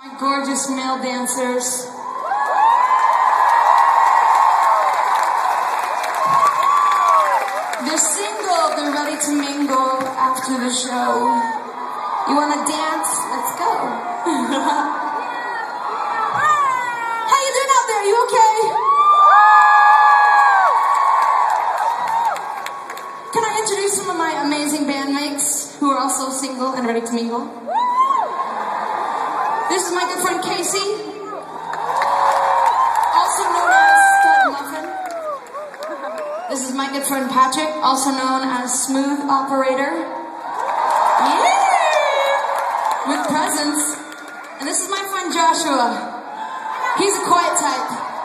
My gorgeous male dancers. They're single, they're ready to mingle after the show. You wanna dance? Let's go. How you doing out there? You okay? Can I introduce some of my amazing bandmates who are also single and ready to mingle? This is my good friend Casey, also known as Stud Muffin. This is my good friend Patrick, also known as Smooth Operator. Yeah! With presence. And this is my friend Joshua. He's a quiet type.